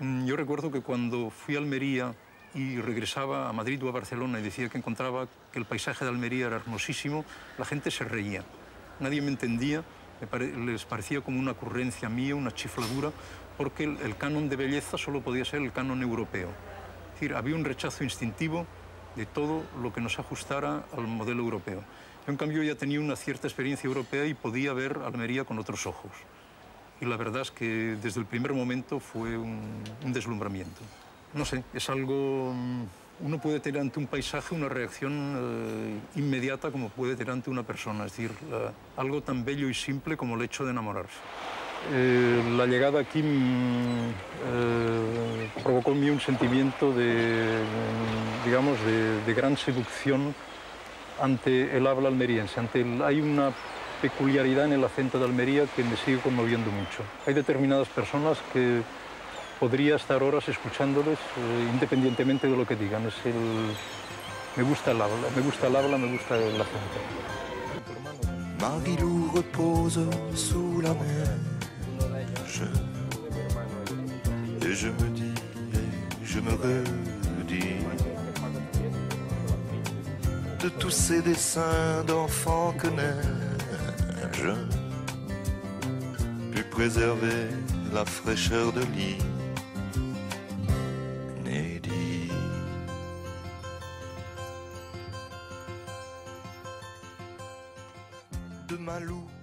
Mm, Yo recuerdo que cuando fui a Almería y regresaba a Madrid o a Barcelona y decía que encontraba que el paisaje de Almería era hermosísimo, la gente se reía. Nadie me entendía, me les parecía como una ocurrencia mía, una chifladura, porque el, el canon de belleza solo podía ser el canon europeo. Es decir, había un rechazo instintivo de todo lo que nos ajustara al modelo europeo. Yo, en cambio, ya tenía una cierta experiencia europea y podía ver Almería con otros ojos. Y la verdad es que desde el primer momento fue un, un deslumbramiento. No sé, es algo... mm, Uno puede tener ante un paisaje una reacción eh, inmediata como puede tener ante una persona, es decir, la- algo tan bello y simple como el hecho de enamorarse. Eh, la llegada aquí mm, eh, provocó en mí un sentimiento de, mm, digamos, de, de gran seducción ante el habla almeriense. Ante el- hay una peculiaridad en el acento de Almería que me sigue conmoviendo mucho. Hay determinadas personas que podría estar horas escuchándoles eh, independientemente de lo que digan. Es el, me gusta el habla, me gusta el habla, me gusta el acento. Marilou repose sous la neige. Et je me dis, je me redis de tous ces dessins d'enfants que je pus préserver la fraîcheur de l'île. De ma loupe